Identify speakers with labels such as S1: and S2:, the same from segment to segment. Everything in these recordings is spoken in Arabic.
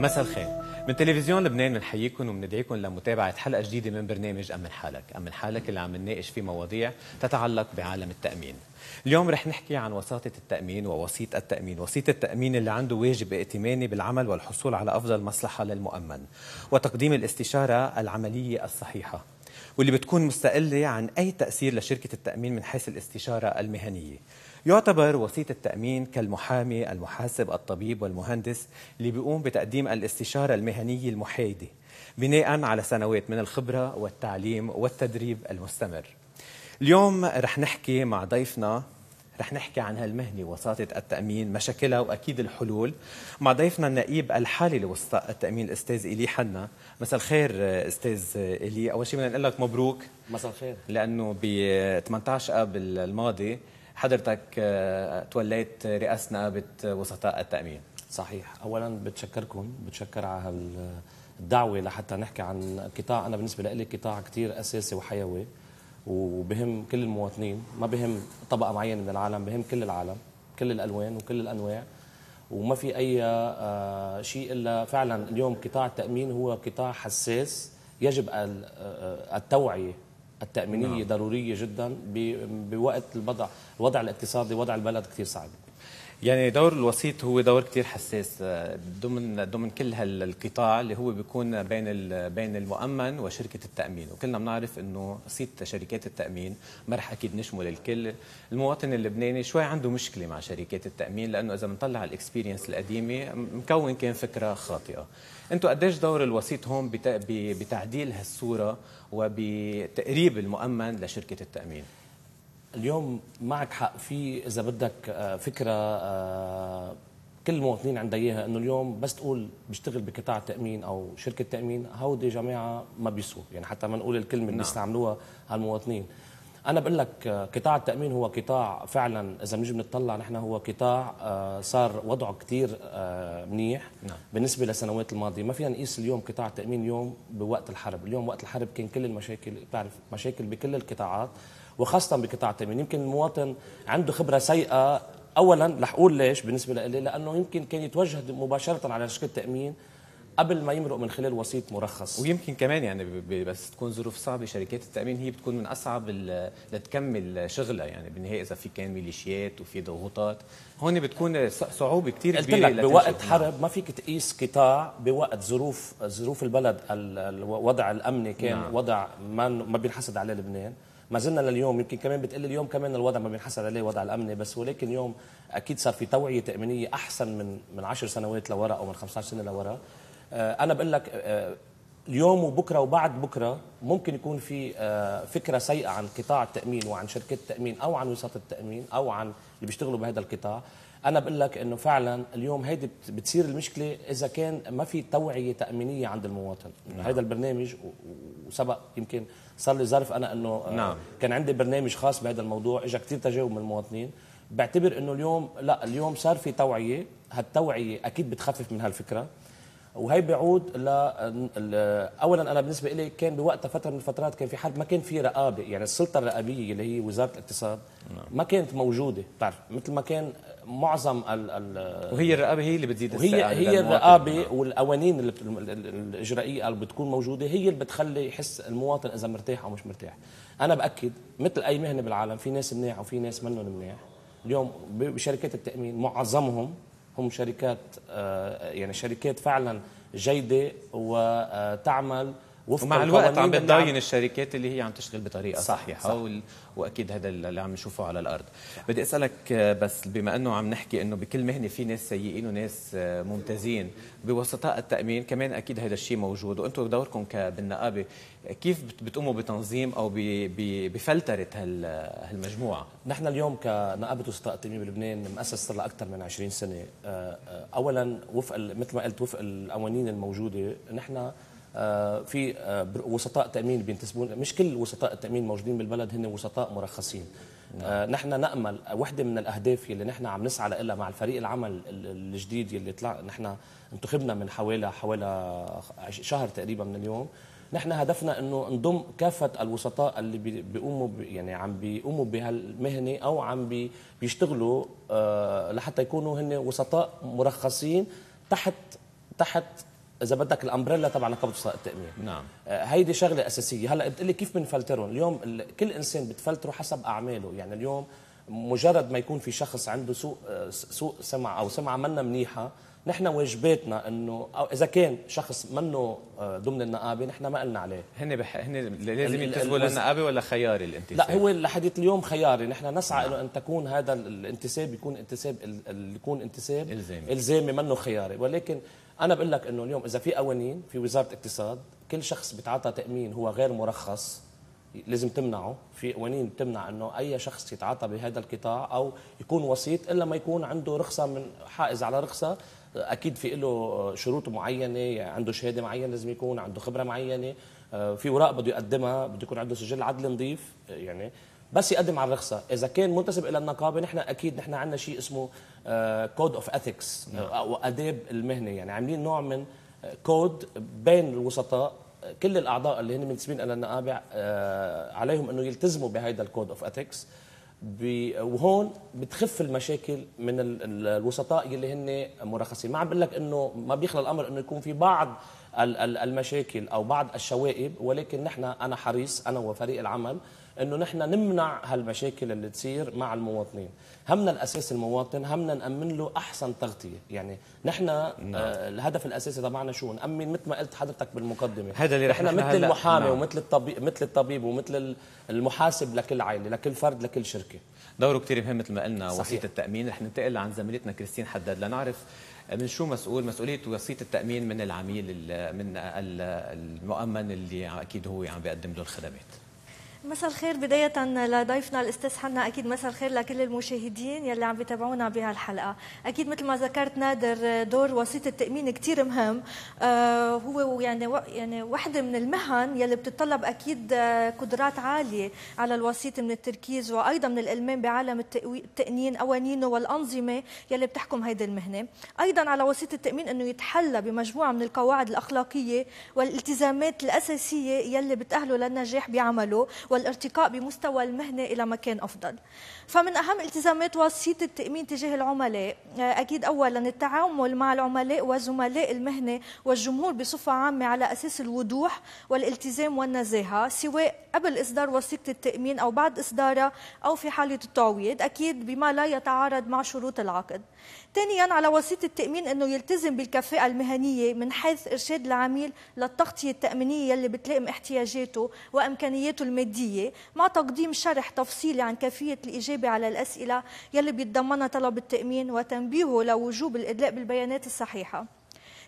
S1: مساء الخير. من تلفزيون لبنان بنحييكم وبندعيكم لمتابعة حلقة جديدة من برنامج أمن حالك. أمن حالك اللي عم نناقش فيه مواضيع تتعلق بعالم التأمين. اليوم رح نحكي عن وساطة التأمين ووسيط التأمين وسيط التأمين اللي عنده واجب ائتماني بالعمل والحصول على أفضل مصلحة للمؤمن وتقديم الاستشارة العملية الصحيحة واللي بتكون مستقلة عن أي تأثير لشركة التأمين من حيث الاستشارة المهنية. يعتبر وسيط التأمين كالمحامي المحاسب الطبيب والمهندس اللي بيقوم بتقديم الاستشارة المهنية المحايدة بناء على سنوات من الخبرة والتعليم والتدريب المستمر. اليوم رح نحكي مع ضيفنا رح نحكي عن هالمهنة وساطة التأمين مشاكلها وأكيد الحلول. مع ضيفنا النائب الحالي لوسطاء التأمين الأستاذ إلي حنا. مساء الخير أستاذ إلي. أول شيء بدنا نقول لك مبروك.
S2: مساء الخير.
S1: لأنه ب 18 آب الماضي حضرتك توليت رئاسة نقابة وسطاء التأمين.
S2: صحيح. اولا بتشكركم بتشكر على الدعوه لحتى نحكي عن قطاع. أنا بالنسبة لي قطاع كثير أساسي وحيوي وبهم كل المواطنين. ما بهم طبقة معينة من العالم بهم كل العالم كل الألوان وكل الأنواع. وما في أي آه شيء إلا فعلا اليوم قطاع التأمين هو قطاع حساس يجب التوعية. التأمينية نعم. ضرورية جدا بوقت الوضع الوضع الاقتصادي وضع البلد كثير صعب
S1: يعني دور الوسيط هو دور كثير حساس. ضمن ضمن كل هالقطاع اللي هو بيكون بين بين المؤمن وشركة التأمين. وكلنا بنعرف إنه صيت شركات التأمين ما رح أكيد نشمل الكل. المواطن اللبناني شوي عنده مشكلة مع شركات التأمين لأنه إذا بنطلع الاكسبيرينس القديمة مكون كان فكرة خاطئة. أنتم قديش دور الوسيط هون بتعديل هالصورة وبتقريب المؤمن لشركة التأمين؟
S2: اليوم معك حق في إذا بدك فكرة كل المواطنين عندها إياها إنه اليوم بس تقول بيشتغل بقطاع التأمين أو شركة تأمين هودي جماعة ما بيسوا يعني حتى ما نقول الكلمة اللي بيستعملوها المواطنين أنا بقول لك قطاع التأمين هو قطاع فعلا إذا بنجي بنطلع نحن هو قطاع صار وضعه كثير منيح. نعم. بالنسبة للسنوات الماضية ما فينا نقيس اليوم قطاع التأمين اليوم بوقت الحرب. اليوم وقت الحرب كان كل المشاكل بتعرف مشاكل بكل القطاعات. وخاصة بقطاع التأمين. يمكن المواطن عنده خبرة سيئة. اولا رح أقول ليش بالنسبة لي لأنه يمكن كان يتوجه مباشرة على شركة تامين قبل ما يمرق من خلال وسيط مرخص.
S1: ويمكن كمان يعني بس تكون ظروف صعبة. شركات التأمين هي بتكون من أصعب لتكمل شغلها. يعني بالنهاية إذا في كان ميليشيات وفي ضغوطات هون بتكون صعوبة كثير
S2: كبيرة قلت لك بوقت حرب ما فيك تقيس قطاع بوقت ظروف ظروف البلد. الوضع الامني كان نعم. وضع ما ما بينحسد عليه لبنان. ما زلنا لليوم يمكن كمان بتقول اليوم كمان الوضع ما بينحسر عليه وضع الامني بس ولكن اليوم أكيد صار في توعية تأمينية أحسن من من 10 سنوات لورا أو من 15 سنة لورا. أنا بقول لك اليوم وبكرة وبعد بكرة ممكن يكون في فكرة سيئة عن قطاع التأمين وعن شركات التأمين أو عن وساطة التأمين أو عن اللي بيشتغلوا بهذا القطاع. أنا بقول لك إنه فعلا اليوم هيدي بتصير المشكلة إذا كان ما في توعية تأمينية عند المواطن نعم. هذا البرنامج وسبق يمكن صار لي ظرف أنا إنه نعم. كان عندي برنامج خاص بهذا الموضوع اجى كثير تجاوب من المواطنين بعتبر إنه اليوم لا اليوم صار في توعية هالتوعية أكيد بتخفف من هالفكرة وهي بيعود ل اولا أنا بالنسبة لي كان بوقتها فترة من الفترات كان في حرب ما كان في رقابة يعني السلطة الرقابية اللي هي وزارة الاقتصاد ما كانت موجودة بتعرف مثل ما كان معظم ال ال
S1: وهي الرقابة هي اللي بتزيد
S2: وهي هي الرقابة والقوانين الإجرائية اللي بتكون موجودة هي اللي بتخلي يحس المواطن إذا مرتاح أو مش مرتاح. أنا بأكد مثل أي مهنة بالعالم في ناس منيح وفي ناس منهم منيح. اليوم بشركات التأمين معظمهم هم شركات يعني شركات فعلا جيدة وتعمل
S1: وفق ومع الوقت عم بتضاين الشركات اللي هي عم تشتغل بطريقة صح صحيحة صح. وال... وأكيد هذا اللي عم نشوفه على الأرض. بدي أسألك بس بما إنه عم نحكي إنه بكل مهنة في ناس سيئين وناس ممتازين بوسطاء التأمين كمان أكيد هذا الشيء موجود. وأنتم بدوركم بالنقابة كيف بتقوموا بتنظيم أو بفلترة هالمجموعة؟
S2: نحن اليوم كنقابة وسطاء التأمين بلبنان مؤسس صار لها أكثر من 20 سنة. اولا وفق مثل ما قلت وفق القوانين الموجودة نحن في وسطاء تأمين بينتسبون مش كل وسطاء التأمين موجودين بالبلد هن وسطاء مرخصين. نعم. نحن نأمل وحده من الأهداف اللي نحن عم نسعى لها مع الفريق العمل الجديد اللي طلع نحن انتخبنا من حوالي حوالي شهر تقريبا من اليوم. نحن هدفنا إنه نضم كافة الوسطاء اللي بيقوموا يعني عم بيقوموا بهالمهنة أو عم بيشتغلوا لحتى يكونوا هن وسطاء مرخصين تحت تحت إذا بدك الأمبريلا تبع نقابه وسائل التأمين.
S1: نعم.
S2: آه، هيدي شغلة أساسية. هلأ بتقول لي كيف بنفلترهم؟ اليوم ال- كل إنسان بتفلتره حسب أعماله. يعني اليوم مجرد ما يكون في شخص عنده سوء آه، سوء سمع أو سمعه منا منيحة نحن واجباتنا إنه أو إذا كان شخص منه آه، ضمن النقابة نحن ما قلنا عليه.
S1: هن بح... هن لازم ينتسبوا للنقابة ولا خياري الانتساب؟
S2: لا هو لحديث اليوم خياري. نحن نسعى إنه أن تكون هذا ال- الانتساب يكون انتساب يكون انتساب
S1: إلزامي.
S2: إلزامي منه خياري. ولكن أنا بقول لك إنه اليوم إذا في قوانين في وزارة اقتصاد كل شخص بيتعاطى تأمين هو غير مرخص لازم تمنعه. في قوانين بتمنع إنه أي شخص يتعاطى بهذا القطاع أو يكون وسيط إلا ما يكون عنده رخصة من حائز على رخصة. أكيد في له شروط معينة عنده شهادة معينة لازم يكون عنده خبرة معينة. آه، في اوراق بده يقدمها بده يكون عنده سجل عدل نظيف. يعني بس يقدم على الرخصة. إذا كان منتسب إلى النقابة نحن أكيد نحن عندنا شيء اسمه code of ethics أو أداب المهنة. يعني عاملين نوع من كود بين الوسطاء كل الأعضاء اللي هن منتسبين إلى النقابة آه، عليهم إنه يلتزموا بهذا ال code of ethics وهون بتخف المشاكل من ال- ال- الوسطاء اللي هن مرخصين. ما عم بقول لك إنه ما بيخلى الأمر إنه يكون في بعض ال- ال- المشاكل أو بعض الشوائب ولكن نحن أنا حريص أنا وفريق العمل إنه نحن نمنع هالمشاكل اللي تصير مع المواطنين. همنا الاساسي المواطن همنا نأمن له أحسن تغطية. يعني نحن آه الهدف الأساسي تبعنا شو؟ نأمن مثل ما قلت حضرتك بالمقدمة.
S1: هذا اللي رح
S2: نحن مثل المحامي
S1: نعم.
S2: ومثل الطبيب مثل الطبيب ومثل المحاسب لكل عائلة لكل فرد لكل شركة.
S1: دوره كثير مهم مثل ما قلنا. وسيط التأمين. رح ننتقل عن زميلتنا كريستين حداد لنعرف من شو مسؤول مسؤولية وسيط التأمين من العميل ال- من ال- المؤمن اللي أكيد هو عم بيقدم له الخدمات.
S3: مساء الخير. بداية لضيفنا الأستاذ حنا أكيد مساء الخير لكل المشاهدين يلي عم بيتابعونا بهالحلقة. أكيد مثل ما ذكرت نادر دور وسيط التأمين كتير مهم. آه هو يعني و- يعني واحدة من المهن يلي بتتطلب أكيد آه، قدرات عالية على الوسيط من التركيز وأيضا من الإلمام بعالم التأوي- التأنين قوانينه والأنظمة يلي بتحكم هيدي المهنة. أيضا على وسيط التأمين أنه يتحلى بمجموعة من القواعد الأخلاقية والالتزامات الأساسية يلي بتأهله للنجاح بعمله. والارتقاء بمستوى المهنة إلى مكان أفضل. فمن أهم التزامات وسيط التأمين تجاه العملاء آه، أكيد أولا التعامل مع العملاء وزملاء المهنة والجمهور بصفة عامة على أساس الوضوح والالتزام والنزاهة سواء قبل إصدار وثيقة التأمين أو بعد إصدارها أو في حالة التعويض أكيد بما لا يتعارض مع شروط العقد. ثانيا على وسيط التأمين أنه يلتزم بالكفاءة المهنية من حيث إرشاد العميل للتغطية التأمينية اللي بتلائم احتياجاته وإمكانياته المادية مع تقديم شرح تفصيلي عن كيفية الإجابة على الأسئلة يلي بيتضمنها طلب التأمين وتنبيهه لوجوب الإدلاء بالبيانات الصحيحة.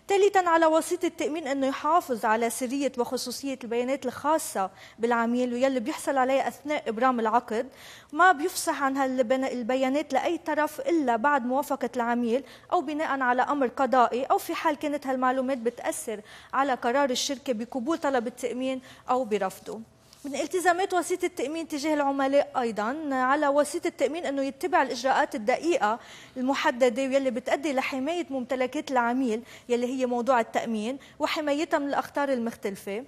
S3: ثالثا على وسيط التأمين أنه يحافظ على سرية وخصوصية البيانات الخاصة بالعميل ويلي بيحصل عليها أثناء إبرام العقد. ما بيفصح عن هالبن- البيانات لأي طرف إلا بعد موافقة العميل أو بناء على أمر قضائي أو في حال كانت هالمعلومات بتأثر على قرار الشركة بقبول طلب التأمين أو برفضه. من التزامات وسيط التأمين تجاه العملاء أيضا على وسيط التأمين أنه يتبع الإجراءات الدقيقة المحددة واللي بتؤدي لحماية ممتلكات العميل يلي هي موضوع التأمين وحمايتها من الأخطار المختلفة.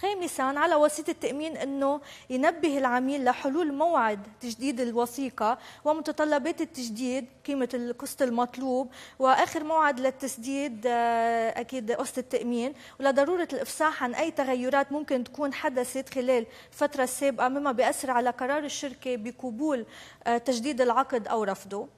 S3: خامسا على وسيط التأمين أنه ينبه العميل لحلول موعد تجديد الوثيقة ومتطلبات التجديد قيمة القسط المطلوب وآخر موعد للتسديد آه، أكيد قسط التأمين. ولضرورة الإفصاح عن أي تغيرات ممكن تكون حدثت خلال الفترة السابقة مما بيأثر على قرار الشركة بقبول آه، تجديد العقد أو رفضه.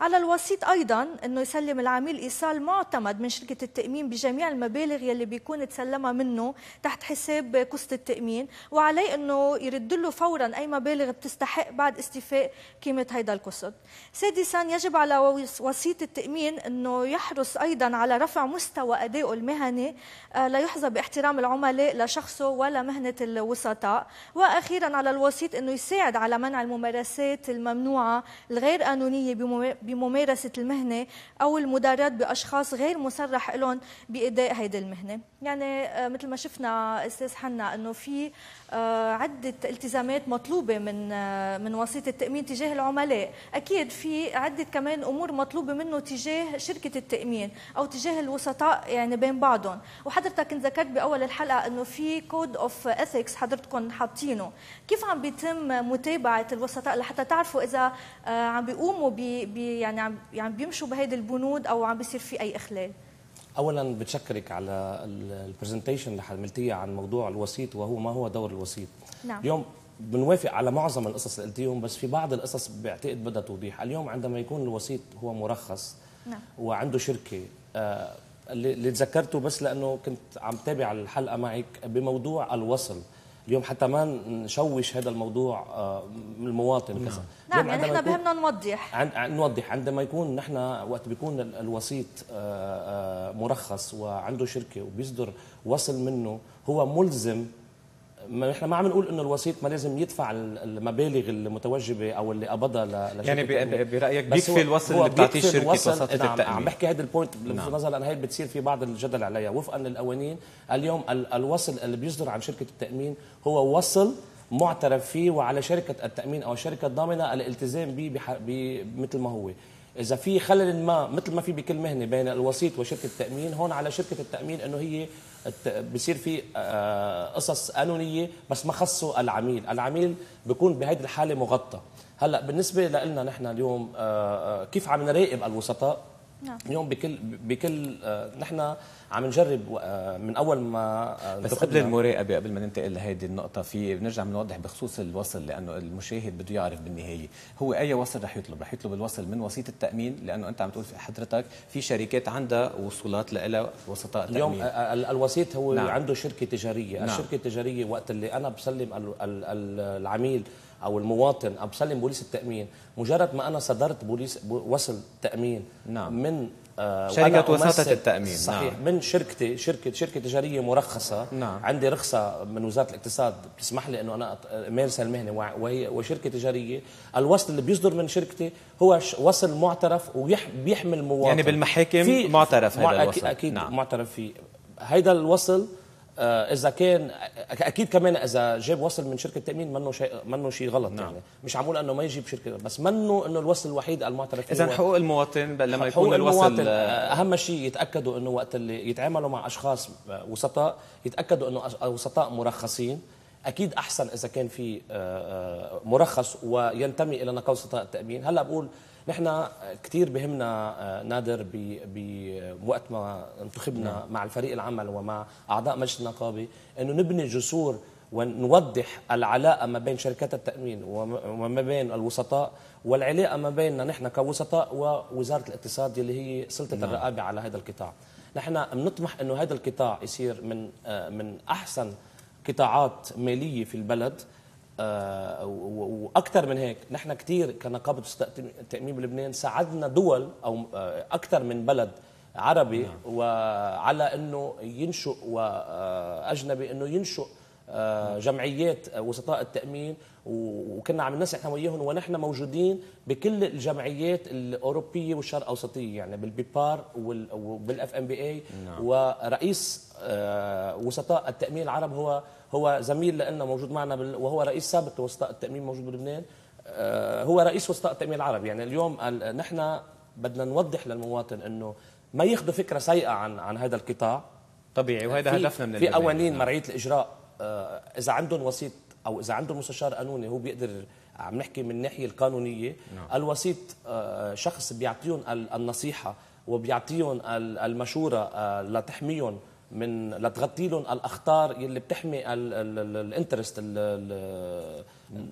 S3: على الوسيط أيضا إنه يسلم العميل إيصال معتمد من شركة التأمين بجميع المبالغ يلي بيكون تسلمها منه تحت حساب قسط التأمين وعليه إنه يرد له فورا أي مبالغ بتستحق بعد استيفاء قيمة هيدا القسط. سادسا يجب على وس- وسيط التأمين إنه يحرص أيضا على رفع مستوى أدائه المهني آه، لا يحظى باحترام العملاء لا شخصه ولا مهنة الوسطاء وأخيرا على الوسيط إنه يساعد على منع الممارسات الممنوعة الغير قانونية بمم- بممارسة المهنة أو المداراة بأشخاص غير مصرح لهم بإداء هيدي المهنة. يعني آه، مثل ما شفنا أستاذ حنا إنه في آه، عدة التزامات مطلوبة من آه، من وسيط التأمين تجاه العملاء. أكيد في عدة كمان أمور مطلوبة منه تجاه شركة التأمين أو تجاه الوسطاء يعني بين بعضهم. وحضرتك ذكرت بأول الحلقة إنه في code of ethics حضرتكم حاطينه. كيف عم بيتم متابعة الوسطاء لحتى تعرفوا آه، عم بيقوموا بي بي يعني عم يعني بيمشوا بهيدي البنود أو عم بيصير في أي إخلال
S2: اولا بتشكرك على البرزنتيشن اللي عملتيها عن موضوع الوسيط وهو ما هو دور الوسيط
S3: نعم.
S2: اليوم بنوافق على معظم القصص اللي قلتيهم بس في بعض القصص بعتقد بدها توضيح اليوم عندما يكون الوسيط هو مرخص
S3: نعم.
S2: وعنده شركة آه اللي اللي تذكرته بس لأنه كنت عم تابع الحلقة معك بموضوع الوصل اليوم حتى ما نشوش هذا الموضوع آه، المواطن كذا.
S3: نعم يعني
S2: يكون-
S3: بهمنا نوضح.
S2: عن عن- نوضح. عندما يكون نحن وقت بيكون ال- الوسيط آه، آه، مرخص وعنده شركة وبيصدر وصل منه هو ملزم ما نحن ما عم نقول إنه الوسيط ما لازم يدفع ال- المبالغ المتوجبة أو اللي قبضها ل- لشركة
S1: يعني ب-
S2: التأمين.
S1: ب- برأيك
S2: بس
S1: بيكفي الوصل اللي بتعطيه
S2: الوصل-
S1: وساطة
S2: نعم
S1: التأمين.
S2: عم بحكي هذا البوينت
S1: نعم.
S2: بلفت نظر لأن هي بتصير في بعض الجدل عليها وفقا للقوانين اليوم ال- الوصل اللي بيصدر عن شركة التأمين هو وصل معترف فيه وعلى شركة التأمين أو الشركة الضامنه الالتزام به مثل ما هو إذا في خلل ما مثل ما في بكل مهنة بين الوسيط وشركة التأمين هون على شركة التأمين إنه هي بصير في آه، قصص قانونية بس ما خصوا العميل. العميل بيكون بهيدي الحالة مغطى. هلأ بالنسبة لنا نحن اليوم آه، آه، كيف عم نراقب الوسطاء؟
S3: نعم.
S2: اليوم بكل بكل آه، نحن عم نجرب آه، من أول ما آه،
S1: بس. قبل المراقبه قبل ما ننتقل لهيدي النقطة في بنرجع بنوضح بخصوص الوصل لأنه المشاهد بده يعرف بالنهاية هو أي وصل رح يطلب رح يطلب الوصل من وسيط التأمين لأنه أنت عم تقول في حضرتك في شركات عندها وصولات لها وسطاء
S2: اليوم
S1: تامين
S2: ال- ال- الوسيط هو
S1: نعم.
S2: عنده شركة تجارية
S1: نعم.
S2: الشركة التجارية وقت اللي أنا بسلم ال- ال- ال- العميل أو المواطن أو بسلم بوليس التأمين مجرد ما أنا صدرت بوليس بو- وصل تأمين
S1: نعم.
S2: من آه،
S1: شركة وساطة التأمين،
S2: صحيح
S1: نعم.
S2: من شركتي شركه شركة تجارية مرخصة
S1: نعم.
S2: عندي رخصة من وزارة الاقتصاد بتسمح لي أت- امارس المهنه وع- وهي وشركة تجارية الوصل اللي بيصدر من شركتي هو وصل معترف وبيحمل مواطن
S1: يعني بالمحاكم معترف هذا الوصل.
S2: أكيد
S1: نعم.
S2: معترف فيه هيدا الوصل إذا كان أكيد كمان إذا جاب وصل من شركة تأمين منه شيء منه شيء غلط نعم. يعني. مش عم إنه ما يجيب شركة بس منه إنه الوصل الوحيد المعترف فيه
S1: اذا حقوق المواطن لما يكون الوصل
S2: المواطن. آه، أهم شيء يتأكدوا إنه وقت اللي يتعاملوا مع أشخاص آه، وسطاء يتأكدوا إنه وسطاء مرخصين. أكيد أحسن إذا كان في آه، آه، مرخص وينتمي إلى نقابه وسطاء التأمين. هلأ بقول نحن كثير بهمنا آه، نادر بوقت ما انتخبنا مع الفريق العمل ومع أعضاء مجلس النقابه إنه نبني جسور ونوضح العلاقه ما بين شركات التأمين وما بين الوسطاء والعلاقه ما بيننا نحن كوسطاء ووزارة الاقتصاد اللي هي سلطة نعم. الرقابة على هذا القطاع. نحن بنطمح إنه هذا القطاع يصير من آه، من أحسن قطاعات مالية في البلد. وأكثر من هيك نحن كثير كنقابة التامين بلبنان ساعدنا دول أو آه، أكثر من بلد عربي نعم. وعلى إنه ينشئ واجنبي إنه ينشئ آه، جمعيات وسطاء التأمين وكنا عم إحنا وياهم ونحن موجودين بكل الجمعيات الأوروبية والشرق اوسطيه يعني بال BIPAR وبال FMBA ورئيس آه، وسطاء التأمين العرب هو هو زميل لنا موجود معنا وهو رئيس سابق لوسطاء التأمين موجود بلبنان. آه، هو رئيس وسطاء التأمين العرب. يعني اليوم ال- نحن بدنا نوضح للمواطن إنه ما ياخذوا فكرة سيئة عن عن هذا القطاع.
S1: طبيعي وهذا هدفنا من
S2: في. قوانين
S1: نعم.
S2: مرعيه الإجراء. آه، إذا عندهم وسيط أو إذا عندهم مستشار قانوني هو بيقدر عم نحكي من الناحية القانونية
S1: نعم.
S2: الوسيط آه، شخص بيعطيهم ال- النصيحة وبيعطيهم ال- المشورة آه، لتحميهم من لتغطي لهم الأخطار اللي بتحمي الانترست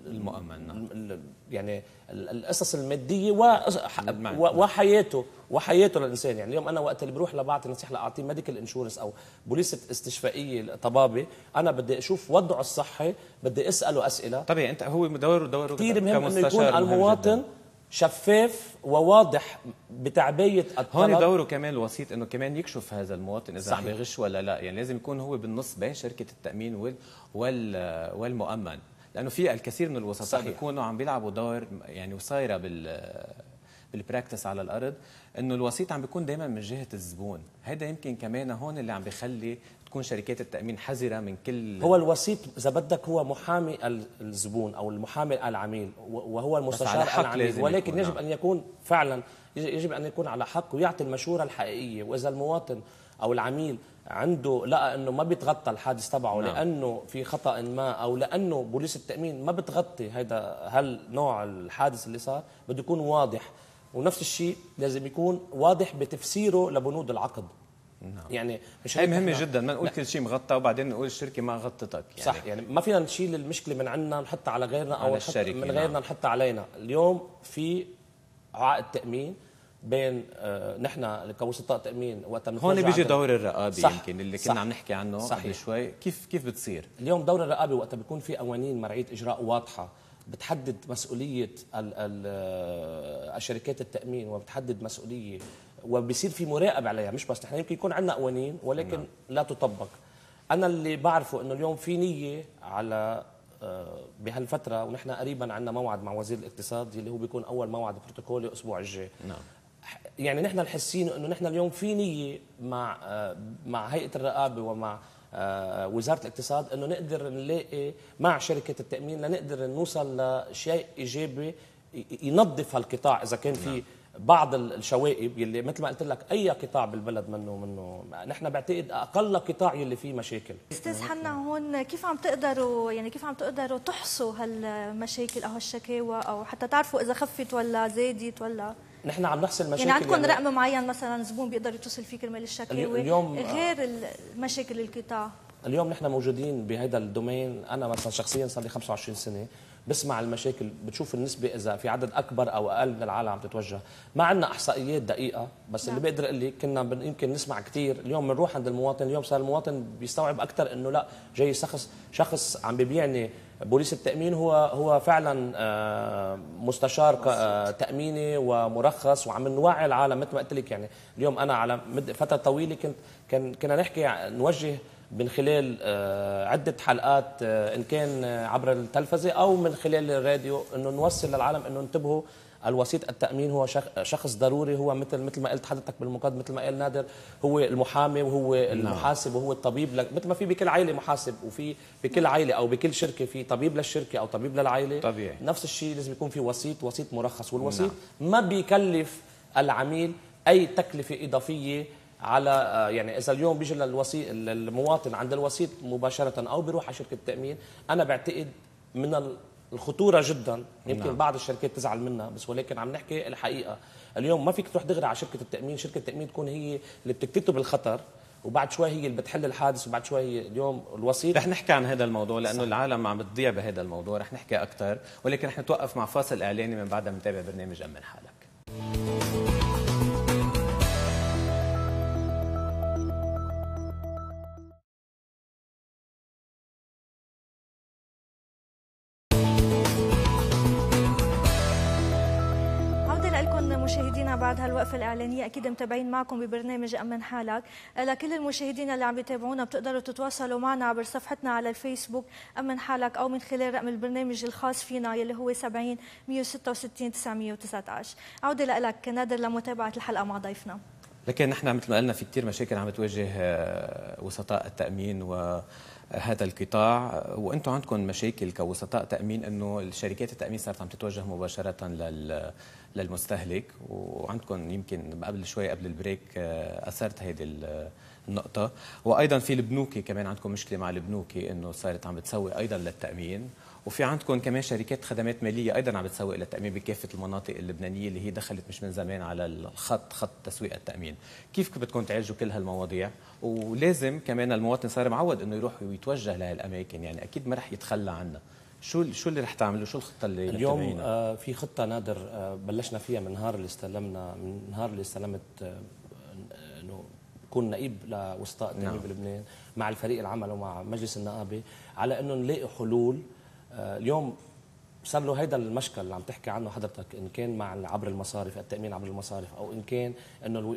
S1: المؤمن.
S2: ال- يعني ال- القصص المادية وحياته وحياته للإنسان يعني اليوم أنا وقت اللي بروح لبعطي نصيحة لاعطيه medical insurance أو بوليصه استشفائية طبابه أنا بدي أشوف وضعه الصحي بدي أسأله أسئلة
S1: طبيعي أنت هو دوره دوره
S2: كثير مهم
S1: إنه
S2: يكون المواطن. شفاف وواضح بتعبئه
S1: هون
S2: الطلب
S1: دوره كمان الوسيط إنه كمان يكشف هذا المواطن إذا عم. بيغش ولا لا يعني لازم يكون هو بالنص بين شركة التأمين وال وال والمؤمن لأنه في الكثير من الوسطاء. بيكونوا عم بيلعبوا دور يعني وصايره بال بالبراكتس على الأرض إنه الوسيط عم بيكون دائما من جهة الزبون هذا يمكن كمان هون اللي عم بيخلي تكون شركات التأمين حذرة من كل
S2: هو الوسيط إذا بدك هو محامي ال- الزبون أو المحامي العميل وهو
S1: على
S2: المستشار
S1: حق
S2: العميل ولكن
S1: يكون،
S2: يجب
S1: نعم.
S2: أن يكون فعلا يج- يجب أن يكون على حق ويعطي المشورة الحقيقية وإذا المواطن أو العميل عنده لقى إنه ما بيتغطى الحادث تبعه
S1: نعم.
S2: نعم. لأنه في خطأ ما أو لأنه بوليس التأمين ما بتغطي هذا هالنوع الحادث اللي صار بده يكون واضح ونفس الشيء لازم يكون واضح بتفسيره لبنود العقد
S1: نعم.
S2: يعني مش
S1: هي مهمة
S2: إحنا-
S1: جدا ما نقول كل شيء مغطى وبعدين نقول الشركة ما غطتك يعني
S2: صح يعني ما فينا نشيل المشكلة من عندنا نحطها على غيرنا أو
S1: على
S2: نحط من
S1: نعم.
S2: غيرنا نحطها علينا اليوم في عقد تأمين بين آه نحن كوسطاء تأمين وقت
S1: هون بيجي دور الرقابة
S2: صح،
S1: يمكن اللي
S2: صح،
S1: كنا عم نحكي عنه
S2: صحيح.
S1: قبل شوي. كيف كيف بتصير؟
S2: اليوم دور الرقابة وقت بيكون في قوانين مرعية إجراء واضحة بتحدد مسؤولية ال ال آه، شركات التأمين وبتحدد مسؤولية وبصير في مراقبة عليها مش بس نحن يمكن يكون عندنا قوانين ولكن نعم. لا تطبق. أنا اللي بعرفه إنه اليوم في نية على آه، بهالفترة ونحن قريبا عندنا موعد مع وزير الاقتصاد اللي هو بيكون أول موعد بروتوكولي الأسبوع الجاي.
S1: نعم.
S2: يعني نحن الحسين إنه نحن اليوم في نية مع آه، مع هيئة الرقابة ومع آه، وزارة الاقتصاد إنه نقدر نلاقي مع شركة التأمين لنقدر نوصل لشيء إيجابي ينظف هالقطاع. إذا كان في بعض ال- الشوائب يلي مثل ما قلت لك أي قطاع بالبلد منه منه نحن بعتقد أقل قطاع يلي فيه مشاكل.
S3: أستاذ حنا هون كيف عم تقدروا يعني كيف عم تقدروا تحصوا هالمشاكل أو هالشكاوى أو حتى تعرفوا إذا خفت ولا زادت ولا؟
S2: نحن عم نحصل مشاكل
S3: يعني عندكم رقم معين مثلا زبون بيقدر يتصل فيه كرمال الشكاوى
S2: اليوم-
S3: غير المشاكل القطاع؟
S2: اليوم نحن موجودين بهذا الدومين. أنا مثلا شخصيا صار لي 25 سنة بسمع المشاكل بتشوف النسبة إذا في عدد أكبر أو أقل من العالم عم تتوجه. ما عندنا إحصائيات دقيقة بس اللي بقدر أقول لك كنا يمكن نسمع كثير اليوم بنروح عند المواطن اليوم صار المواطن بيستوعب أكثر إنه لا جاي شخص شخص عم بيبيعني بوليس التأمين هو هو فعلا آه، مستشار آه، تأميني ومرخص وعم نوعي العالم مثل ما قلت لك. يعني اليوم أنا على مد- فترة طويلة كنت كان كنا نحكي نوجه من خلال آه، عدة حلقات إن كان عبر التلفزة أو من خلال الراديو إنه نوصل للعالم إنه انتبهوا الوسيط التأمين هو شخ- شخص ضروري هو مثل مثل ما قلت حضرتك بالمقدمة مثل ما قال نادر هو المحامي وهو المحاسب وهو الطبيب مثل ما في بكل عائلة محاسب وفي بكل عائلة أو بكل شركة في طبيب للشركة أو طبيب للعائلة
S1: طبيعي.
S2: نفس الشيء لازم يكون في وسيط وسيط مرخص والوسيط ما بيكلف العميل أي تكلفة إضافية على آه، يعني إذا اليوم بيجي للوسيط المواطن عند الوسيط مباشرة أو بيروح على شركة التأمين أنا بعتقد من الخطورة جدا. يمكن
S1: نعم.
S2: بعض الشركات تزعل منها بس ولكن عم نحكي الحقيقة. اليوم ما فيك تروح دغري على شركة التأمين. شركة التأمين تكون هي اللي بتكتب الخطر وبعد شوي هي اللي بتحل الحادث وبعد شوي هي اليوم الوسيط.
S1: رح نحكي عن هذا الموضوع لأنه العالم عم بتضيع بهذا الموضوع. رح نحكي أكثر ولكن رح نتوقف مع فاصل إعلاني من بعدها بنتابع برنامج أمن حالك.
S3: الإعلانية أكيد متابعين معكم ببرنامج أمن حالك. لكل المشاهدين اللي عم بيتابعونا بتقدروا تتواصلوا معنا عبر صفحتنا على الفيسبوك أمن حالك أو من خلال رقم البرنامج الخاص فينا يلي هو 70 166 919 عودة لك نادر لمتابعة الحلقة مع ضيفنا.
S1: لكن نحن مثل ما قلنا في كثير مشاكل عم بتواجه آه، وسطاء التأمين وهذا القطاع. وأنتم عندكم مشاكل كوسطاء تأمين إنه الشركات التأمين صارت عم تتوجه مباشرة لل للمستهلك. وعندكم يمكن قبل شوي قبل البريك آه، أثرت هيدي ال- النقطة. وأيضا في البنوكي كمان عندكم مشكلة مع البنوكي إنه صارت عم بتسوي أيضا للتأمين. وفي عندكم كمان شركات خدمات مالية أيضا عم بتسوق للتأمين بكافة المناطق اللبنانية اللي هي دخلت مش من زمان على الخط خط تسويق التأمين. كيف بدكم تعالجوا كل هالمواضيع؟ ولازم كمان المواطن صار معود إنه يروح ويتوجه لهالأماكن. يعني أكيد ما رح يتخلى عنها. شو شو اللي رح تعملوا شو الخطة اللي
S2: اليوم؟ آه، في خطة نادر آه، بلشنا فيها من نهار اللي استلمنا من نهار اللي استلمت آه، إنه كون نقيب لوسطاء التنميه
S1: نعم.
S2: بلبنان مع الفريق العمل ومع مجلس النقابة على إنه نلاقي حلول آه، اليوم صار له هيدا المشكل اللي عم تحكي عنه حضرتك إن كان مع عبر المصارف التأمين عبر المصارف أو إن كان إنه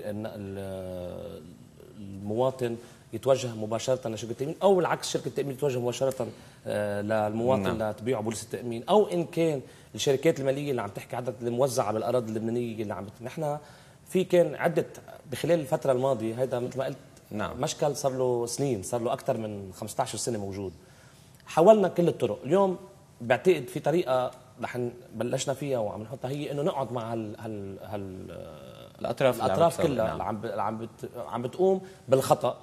S2: المواطن يتوجه مباشرة لشركة التأمين أو العكس شركة التأمين تتوجه مباشرة للمواطن
S1: نعم.
S2: لتبيعه بوليس التأمين أو إن كان الشركات المالية اللي عم تحكي عدد اللي موزعه بالأراضي اللبنانية اللي عم. نحن في كان عدة بخلال الفترة الماضية هيدا مثل ما قلت
S1: نعم.
S2: مشكل صار له سنين صار له أكثر من 15 سنة موجود حاولنا كل الطرق اليوم بعتقد في طريقة رح بلشنا فيها وعم نحطها هي إنه نقعد مع هال هال هال
S1: الأطراف بتسوق،
S2: كلها
S1: نعم.
S2: اللي عم اللي عم بت... عم بتقوم بالخطأ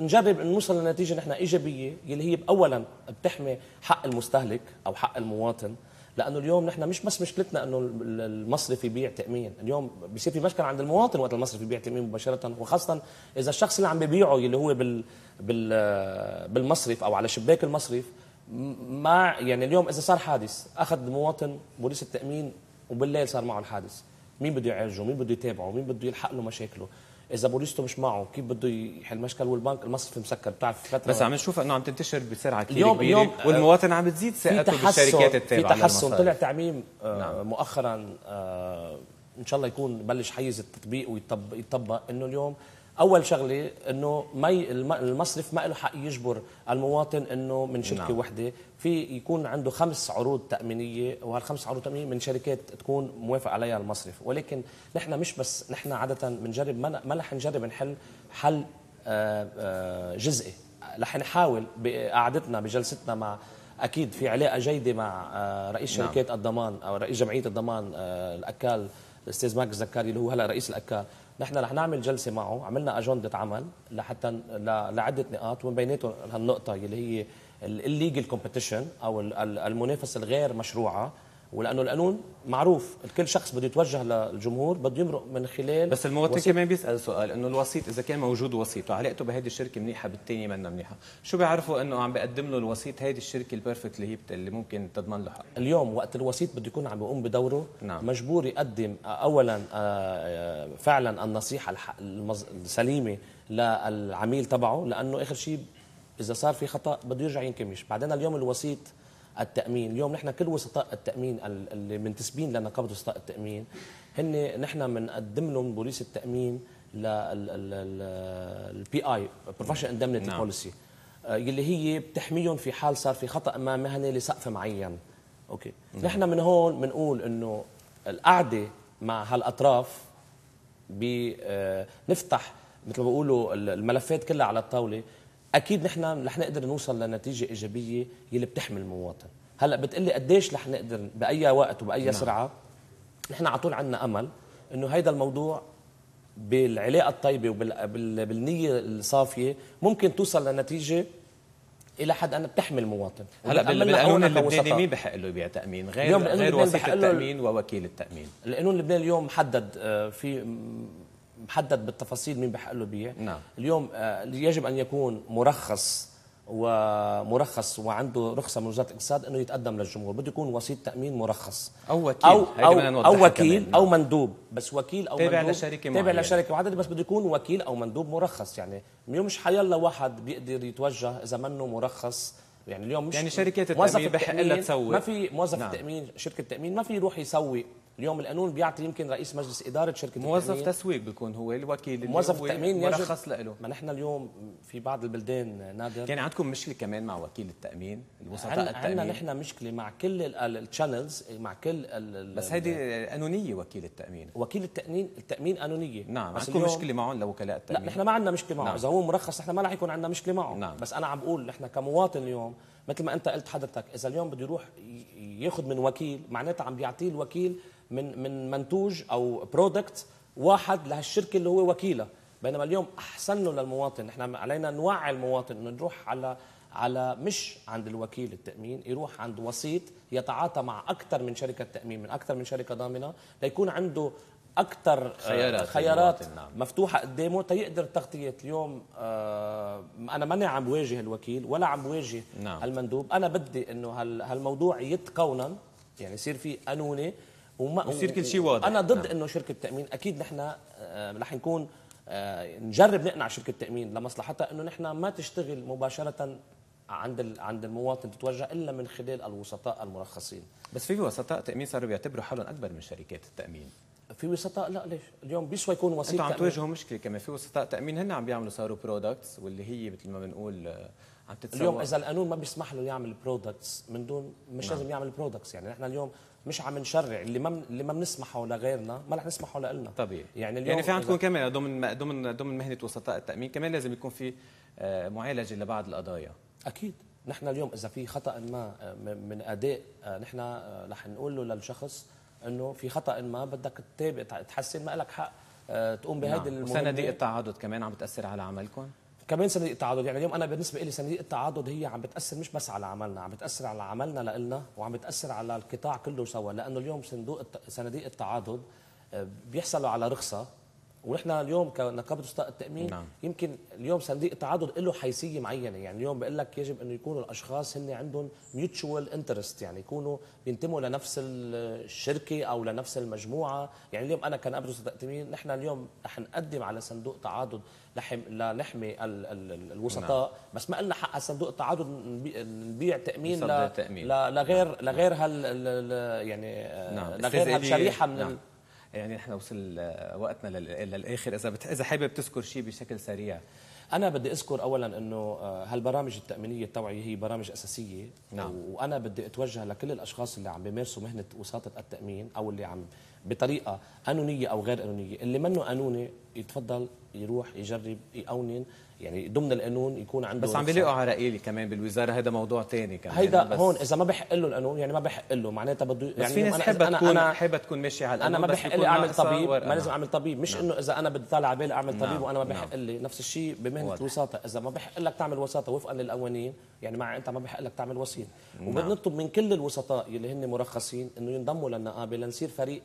S2: نجرب إن نوصل لنتيجة نحن إيجابية يلي هي اولا بتحمي حق المستهلك أو حق المواطن لأنه اليوم نحن مش بس مشكلتنا إنه ال- المصرف يبيع تأمين. اليوم بصير في مشكلة عند المواطن وقت المصرف يبيع تأمين مباشرة وخاصه إذا الشخص اللي عم بيبيعه اللي هو بال بال بالمصرف أو على شباك المصرف ما يعني اليوم إذا صار حادث أخذ مواطن بوليس التأمين وبالليل صار معه الحادث. مين بده يعالجه؟ مين بده يتابعه؟ مين بده يلحق له مشاكله؟ إذا بوليسته مش معه كيف بده يحل مشكل والبنك المصرف مسكر بتعرف فتره
S1: بس عم نشوف إنه عم تنتشر بسرعة كثير
S2: اليوم-
S1: كبيره
S2: اليوم، آه،
S1: والمواطن عم بتزيد
S2: في
S1: ثقته
S2: تحسن
S1: بالشركات
S2: في
S1: التابعه
S2: تحسن
S1: للمصارف.
S2: طلع تعميم آه
S1: نعم.
S2: مؤخرا آه إن شاء الله يكون بلش حيز التطبيق ويطبق يطبق إنه اليوم أول شغلة إنه ما المصرف ما له حق يجبر المواطن إنه من شركة
S1: نعم.
S2: نعم. وحدة في يكون عنده خمس عروض تأمينية وهالخمس عروض تأمينية من شركات تكون موافق عليها المصرف ولكن نحن مش بس نحن عادة بنجرب ما ما رح نجرب نحل حل آه، آه، جزئي رح نحاول بقعدتنا بجلستنا مع أكيد في علاقة جيدة مع آه، رئيس
S1: نعم.
S2: شركات الضمان أو رئيس جمعية الضمان ال ACAL الأستاذ ماجد زكاري اللي هو هلا رئيس ال ACAL نحن رح نعمل جلسة معه. عملنا اجنده عمل لحتى لعدة نقاط ومن بيناتهم هالنقطة اللي هي ال illegal competition أو ال- ال- المنافسة الغير مشروعة. ولأنه القانون معروف كل شخص بده يتوجه للجمهور بده يمرق من خلال
S1: بس المواطن. كمان بيسأل سؤال إنه الوسيط إذا كان موجود وسيط وعلاقته بهيدي الشركة منيحة بالثانيه منا منيحة شو بيعرفوا إنه عم بيقدم له الوسيط هيدي الشركة البيرفكت اللي هي. اللي ممكن تضمن له حق
S2: اليوم وقت الوسيط بده يكون عم بيقوم بدوره
S1: نعم.
S2: مجبور يقدم اولا آه، آه، فعلا النصيحة السليمة للعميل تبعه لأنه آخر شيء إذا صار في خطأ بده يرجع ينكمش بعدين اليوم الوسيط التأمين. اليوم نحن كل وسطاء التأمين ال- اللي منتسبين لنقابه وسطاء التأمين هن نحن بنقدم لهم بوليس التأمين لل PI professional indemnity
S1: نعم.
S2: policy اللي هي بتحميهم في حال صار في خطأ ما مهني لسقف معين. okay. نحن من هون بنقول إنه القعدة مع هالأطراف بنفتح مثل ما بيقولوا الملفات كلها على الطاولة أكيد نحن رح نقدر نوصل لنتيجة إيجابية يلي بتحمي المواطن هلأ بتقلي قديش رح نقدر بأي وقت وبأي نعم. سرعة؟ نحن على طول عندنا أمل إنه هيدا الموضوع بالعلاقة الطيبة وبالنيه الصافية ممكن توصل لنتيجة إلى حد أن بتحمي المواطن هلأ
S1: بالقانون اللبناني. مين بحق له يبيع تأمين؟ غير
S2: اليوم
S1: غير وسيط التأمين ووكيل التأمين.
S2: القانون اللبناني اليوم محدد آه، في محدد بالتفاصيل مين بحق له يبيع
S1: نعم.
S2: اليوم آه، يجب أن يكون مرخص ومرخص وعنده رخصة من وزارة الاقتصاد إنه يتقدم للجمهور بده يكون وسيط تأمين مرخص
S1: أو وكيل. أو أو,
S2: أو وكيل
S1: كمان.
S2: أو مندوب بس وكيل أو
S1: تابع
S2: مندوب
S1: لشركة
S2: تابع. لشركة معينة بس بده يكون وكيل أو مندوب مرخص يعني اليوم مش حيلا واحد بيقدر يتوجه إذا منه مرخص يعني اليوم مش
S1: يعني شركات
S2: موظف
S1: التأمين بحق لها تسوق.
S2: ما في موظف
S1: نعم.
S2: التأمين شركة التأمين ما في يروح يسوق اليوم القانون بيعطي يمكن رئيس مجلس إدارة شركة
S1: موظف
S2: التامين
S1: تسويق بيكون هو الوكيل
S2: موظف التأمين
S1: مرخص له
S2: ما نحن اليوم في بعض البلدان نادر.
S1: كان عندكم مشكلة كمان مع وكيل التأمين الوسطاء
S2: عندنا عندنا
S1: التأمين؟
S2: نحن مشكلة مع كل الشانلز مع كل ال- ال-
S1: بس هيدي قانونيه وكيل التأمين.
S2: وكيل التامين التأمين قانونيه
S1: نعم
S2: بس
S1: عندكم مشكلة معهم لوكلاء
S2: لا
S1: التأمين.
S2: نحن ما عندنا مشكلة معه
S1: نعم.
S2: إذا هو مرخص نحن ما رح يكون عندنا مشكلة معه
S1: نعم.
S2: بس أنا عم بقول نحن كمواطن اليوم مثل ما أنت قلت حضرتك إذا اليوم بده يروح ياخذ من وكيل معناتها عم بيعطيه الوكيل من من منتوج أو برودكت واحد لهالشركة اللي هو وكيلها. بينما اليوم أحسن له للمواطن. نحن علينا نوعي المواطن إنه نروح على على مش عند الوكيل التأمين يروح عند وسيط يتعاطى مع أكثر من شركة تأمين من أكثر من شركة ضامنة ليكون عنده أكثر
S1: خيارات
S2: خيارات
S1: للمواطن، نعم.
S2: مفتوحة قدامه تيقدر تغطية اليوم آه أنا ماني عم بواجه الوكيل ولا عم بواجه
S1: نعم.
S2: المندوب أنا بدي إنه هال هالموضوع يتقونن يعني يصير في قانوني وما
S1: ويصير كل شيء واضح.
S2: أنا ضد
S1: نعم.
S2: إنه شركة تأمين أكيد نحن آه رح نكون آه نجرب نقنع شركة تأمين لمصلحتها إنه نحن ما تشتغل مباشرة عند عند المواطن تتوجه إلا من خلال الوسطاء المرخصين
S1: بس في وسطاء تأمين صاروا بيعتبروا حالهم أكبر من شركات التأمين
S2: في وسطاء؟ لا ليش؟ اليوم بيسوى يكون وسيط
S1: أنتوا عم. تواجهوا مشكلة كمان. في وسطاء تأمين هن عم بيعملوا صاروا برودكتس واللي هي مثل ما بنقول آه، عم تتسوق.
S2: اليوم إذا القانون ما بيسمح له يعمل products من دون مش لازم يعمل products يعني. نحن اليوم مش عم نشرع اللي ما اللي ما بنسمحه لغيرنا ما رح نسمحه لنا
S1: طبيعي.
S2: يعني اليوم
S1: يعني في عندكم
S2: إذا-
S1: كمان ضمن ضمن ضمن مهنة وسطاء التأمين كمان لازم يكون في آه، معالجة لبعض القضايا.
S2: أكيد. نحن اليوم إذا في خطأ ما آه، من أداء نحن رح نقول له للشخص إنه في خطأ ما بدك تتابع تحسن ما لك حق آه، تقوم بهيدي
S1: نعم.
S2: المهمة.
S1: وصناديق التعاضد كمان عم بتأثر على عملكم؟
S2: كمان صناديق التعاضد يعني اليوم أنا بالنسبة لي صناديق التعاضد هي عم بتأثر مش بس على عملنا عم بتأثر على عملنا لنا وعم بتأثر على القطاع كله سوا. لأنه اليوم صندوق صناديق التعاضد آه، بيحصلوا على رخصة ونحن اليوم كنقابة وسطاء التأمين نعم. يمكن اليوم صندوق التعاضد له حيثية معينة يعني اليوم بقول لك يجب انه يكونوا الأشخاص هن عندهم mutual interest يعني يكونوا بينتموا لنفس الشركة أو لنفس المجموعة يعني اليوم أنا كنقابة وسطاء التأمين نحن اليوم رح نقدم على صندوق تعاضد لنحمي الوسطاء نعم. بس ما قلنا حق صندوق التعاضد نبيع تأمين لغير لغير هال يعني نعم. لغير هالشريحة من نعم.
S1: يعني نحن وصل وقتنا للآخر. إذا بت... إذا حابب تذكر شيء بشكل سريع.
S2: أنا بدي أذكر اولا إنه آه، هالبرامج التأمينية التوعية هي برامج أساسية. نعم. وأنا بدي أتوجه لكل الأشخاص اللي عم بيمارسوا مهنة وساطة التأمين أو اللي عم بطريقة قانونيه أو غير قانونيه اللي منه قانوني يتفضل يروح يجرب يقونن يعني ضمن القانون يكون عنده
S1: بس عم بيلاقوا عراقيل كمان بالوزارة هذا موضوع ثاني كمان.
S2: هيدا هون إذا ما بحق له القانون يعني ما بحق له معناتها
S1: بده يعني بس في ناس حابة تكون حابة تكون ماشية على
S2: القانون أنا ما بحق لي أعمل طبيب ما لازم أعمل طبيب. مش نعم. إنه إذا أنا بدي طالع على بالي أعمل طبيب نعم. وأنا ما بحق نعم. لي نفس الشيء بمهنة الوساطة. إذا ما بحق لك تعمل وساطة وفقا للقوانين يعني مع أنت ما بحق لك تعمل وسيط نعم. وبنطلب من كل الوسطاء اللي هن مرخصين إنه ينضموا للنقابة لنصير فريق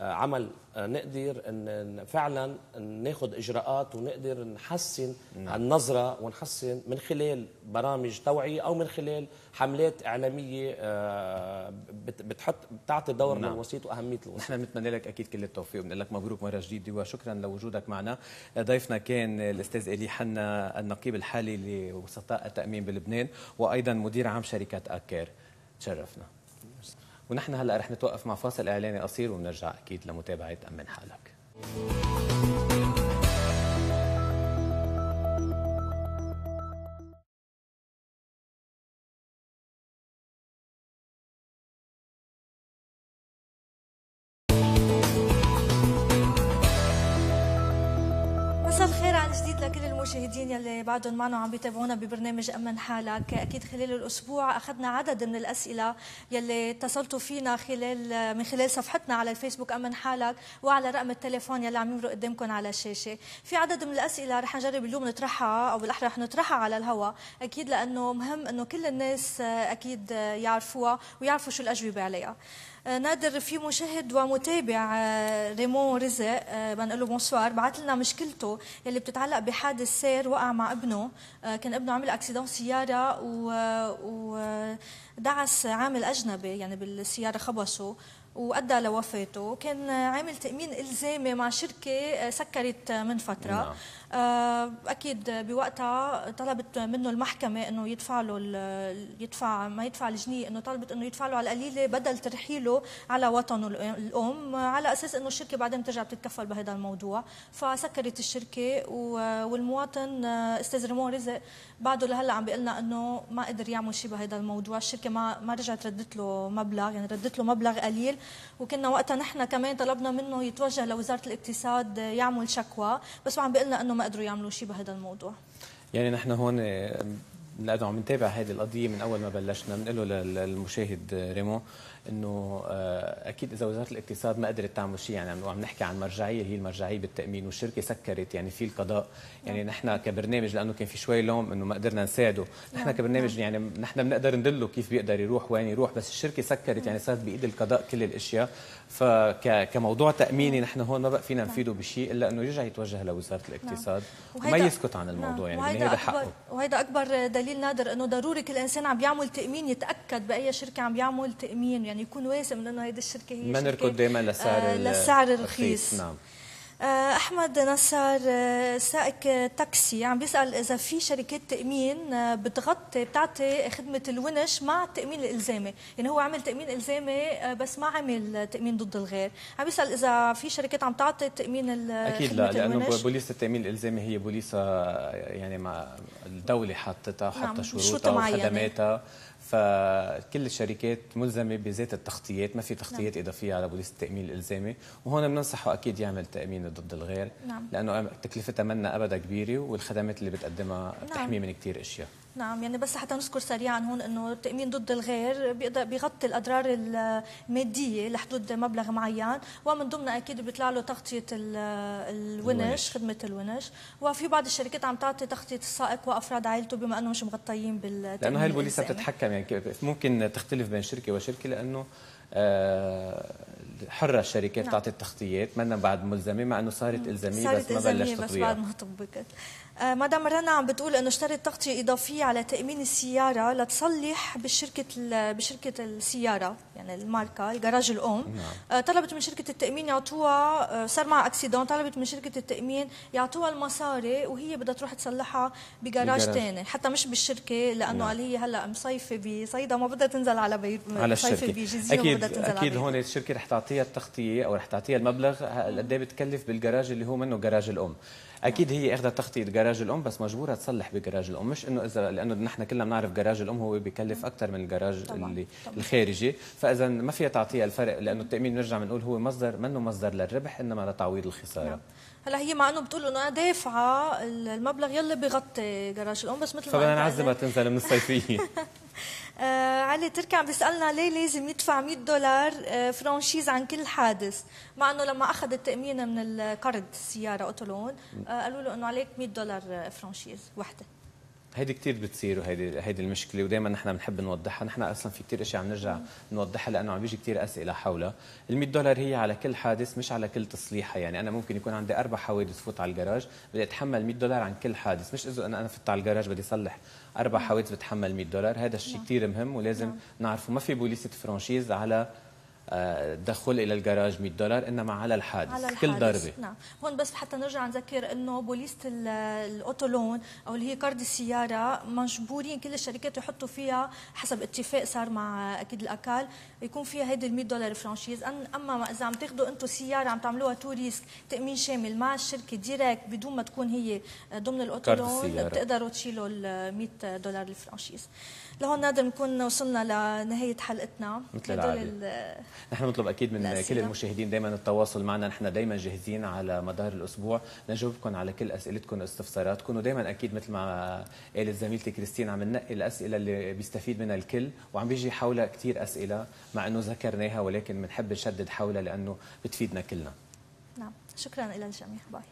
S2: عمل آه، نقدر ان فعلا ناخذ إجراءات ونقدر نحسن نعم. النظرة ونحسن من خلال برامج توعية أو من خلال حملات إعلامية آه، بتحط بتعطي دور نعم. للوسيط وأهمية الوسيط.
S1: نحن بنتمنى لك أكيد كل التوفيق. وبنقول لك مبروك مرة جديدة وشكرا لوجودك معنا. ضيفنا كان الأستاذ إلي حنا النقيب الحالي لوسطاء التأمين بلبنان وأيضا مدير عام شركة أكير. تشرفنا. ونحن هلا رح نتوقف مع فاصل إعلاني قصير ونرجع أكيد لمتابعة أمن حالك.
S3: يلي بعدهم معنا عم بيتابعونا ببرنامج أمن حالك. أكيد خلال الأسبوع أخذنا عدد من الأسئلة يلي اتصلتوا فينا خلال من خلال صفحتنا على الفيسبوك أمن حالك وعلى رقم التليفون يلي عم يمرق قدامكم على الشاشة. في عدد من الأسئلة رح نجرب اليوم نطرحها أو بالأحرى رح نطرحها على الهواء أكيد لأنه مهم أنه كل الناس أكيد يعرفوها ويعرفوا شو الأجوبة عليها. آه، نادر في مشاهد ومتابع آه، ريمون رزق. آه، بنقول له bonsoir. بعث لنا مشكلته يلي بتتعلق بحادث سير وقع مع ابنه. كان ابنه عمل اكسيدون سيارة و, و دعس عامل أجنبي يعني بالسيارة خبصه وأدى لوفاته. كان عامل تأمين إلزامي مع شركة سكرت من فترة. نعم. آه، أكيد بوقتها طلبت منه المحكمة إنه يدفع له يدفع ما يدفع الجنيه إنه طلبت إنه يدفع له على القليلة بدل ترحيله على وطنه الأم على أساس إنه الشركة بعدين ترجع بتتكفل بهذا الموضوع. فسكرت الشركة والمواطن آه، أستاذ ريمون رزق بعده لهلأ عم بيقول لنا إنه ما قدر يعمل شيء بهذا الموضوع. الشركة ما ما رجعت ردت له مبلغ يعني ردت له مبلغ قليل. وكنا وقتها نحن كمان طلبنا منه يتوجه لوزارة الاقتصاد يعمل شكوى. بس عم بيقول لنا إنه ما قدروا يعملوا شيء بهذا الموضوع.
S1: يعني نحن هون لأنه عم نتابع هذه القضية من أول ما بلشنا. بنقول للمشاهد ريمو. إنه آه، أكيد إذا وزارة الاقتصاد ما قدرت تعمل شيء يعني عم نحكي عن مرجعية هي المرجعية بالتأمين والشركة سكرت يعني في القضاء. يعني نحن كبرنامج لأنه كان في شوي لوم إنه ما قدرنا نساعده. نحن نعم. كبرنامج يعني نحن بنقدر ندله كيف بيقدر يروح وين يروح بس الشركة سكرت يعني صارت بإيد القضاء كل الأشياء. فكموضوع تأميني نحن هون ما بقى فينا نفيده بشيء إلا إنه يرجع يتوجه لوزارة الاقتصاد. نعم. وما يسكت عن الموضوع نعم. يعني هذا حقه.
S3: وهذا أكبر دليل نادر إنه ضروري كل إنسان عم بيعمل تأمين يتأكد بأي شركة عم بيعمل تأمين يعني يكون واثق من أنه هيدي الشركة هي
S1: ما نركض دائما للسعر
S3: آه للسعر الرخيص. نعم. آه، أحمد نصر آه، سائق تاكسي. عم بيسأل إذا في شركات تأمين آه، بتغطي بتعطي خدمة الونش مع التامين الالزامي يعني هو عمل تأمين الزامي بس ما عمل تأمين ضد الغير. عم بيسأل إذا في شركات عم تعطي التامين
S1: أكيد لا لأنه بوليس التامين الالزامي هي بوليصة يعني مع الدولة حاطتها وحاطه نعم شروطها وخدماتها. فكل الشركات ملزمة بذات التغطيات ما في تغطيات نعم. إضافية على بوليس التأمين الإلزامي وهون بننصحه أكيد يعمل تأمين ضد الغير
S3: نعم.
S1: لأنه تكلفتها منا أبدا كبيرة والخدمات اللي بتقدمها نعم. بتحميه من كثير أشياء
S3: نعم يعني بس حتى نذكر سريعا هون إنه التامين ضد الغير بيقدر بيغطي الأضرار المادية لحدود مبلغ معين ومن ضمنها أكيد بيطلع له تغطية الونش, خدمة الونش. وفي بعض الشركات عم تعطي تغطية السائق وأفراد عائلته بما انه مش مغطيين بالتأمين
S1: لأنه هاي البوليسة بتتحكم يعني ممكن تختلف بين شركة وشركة لأنه آه حرة الشركات نعم. تعطي التغطيات منا بعد ملزمة مع إنه صارت إلزامية
S3: صارت
S1: بس ما بلش
S3: بس بعد ما طبقت مدام رنا عم بتقول إنه اشترت تغطية إضافية على تأمين السيارة لتصلح بشركة بشركة السيارة يعني الماركة الجراج الأم. نعم. آه طلبت من شركة التأمين يعطوها آه صار معها أكسيدون. طلبت من شركة التأمين يعطوها المصاري وهي بدها تروح تصلحها بجراج ثاني حتى مش بالشركة لأنه نعم. قال هي هلأ مصيفة بصيدا ما بدها تنزل على بيت
S1: على الشركة. أكيد أكيد هون الشركة رح تعطيها التغطية أو رح تعطيها المبلغ قد إيه بتكلف بالجراج اللي هو منه جراج الأم. أكيد هي إخذت تغطيه جراج الأم بس مجبورة تصلح بجراج الأم مش إنه إذا لأنه نحن كلنا بنعرف جراج الأم هو بكلف أكثر من الجراج طبعا. اللي طبعا. الخارجي فاذا ما فيها تعطيها الفرق لأنه التأمين بنرجع بنقول هو مصدر منه مصدر للربح إنما لتعويض الخسارة نعم.
S3: هلا هي مع إنه بتقول إنه أنا دافعة المبلغ يلي بغطي جراج الأم بس مثل
S1: ما فبدنا نعذبها تنزل من الصيفية.
S3: آه علي تركي عم بيسألنا ليه لازم يدفع 100 دولار آه franchise عن كل حادث؟ مع إنه لما اخذ التامين من القرض السياره auto loan آه قالوا له إنه عليك 100 دولار franchise وحدة.
S1: هيدي كثير بتصير وهيدي هيدي المشكلة ودائما نحن بنحب نوضحها. نحن أصلا في كثير أشياء عم نرجع نوضحها لأنه عم بيجي كثير أسئلة حولها. ال 100 دولار هي على كل حادث مش على كل تصليحة. يعني أنا ممكن يكون عندي أربع حوادث فوت على الجراج بدي أتحمل 100 دولار عن كل حادث. مش اذا أنا فت على الجراج بدي اصلح أربع حوادث بتحمل 100 دولار. هذا الشيء كثير مهم ولازم نعرفه. ما في بوليسة franchise على دخول إلى الجراج 100 دولار إنما على الحادث, على الحادث. كل ضربة.
S3: نعم. هون بس حتى نرجع نذكر إنه بوليسه ال auto loan أو اللي هي قرض السيارة مجبورين كل الشركات يحطوا فيها حسب اتفاق صار مع أكيد ال ACAL يكون فيها هيدي ال 100 دولار franchise. أما إذا عم تاخذوا أنتم سيارة عم تعملوها tous risques تأمين شامل مع الشركة direct بدون ما تكون هي ضمن ال auto loan بتقدروا تشيلوا ال 100 دولار ال franchise. لهون نادر بنكون وصلنا لنهاية حلقتنا.
S1: مثل نحن نطلب أكيد من الأسئلة. كل المشاهدين دائما التواصل معنا. نحن دائما جاهزين على مدار الأسبوع. لنجاوبكم على كل أسئلتكم واستفساراتكم. ودائما أكيد مثل ما قالت زميلتي كريستين عم ننقي الأسئلة اللي بيستفيد منها الكل وعم بيجي حولها كثير أسئلة مع إنه ذكرناها ولكن بنحب نشدد حولها لأنه بتفيدنا كلنا.
S3: نعم. شكرا. إلى الجميع. باي.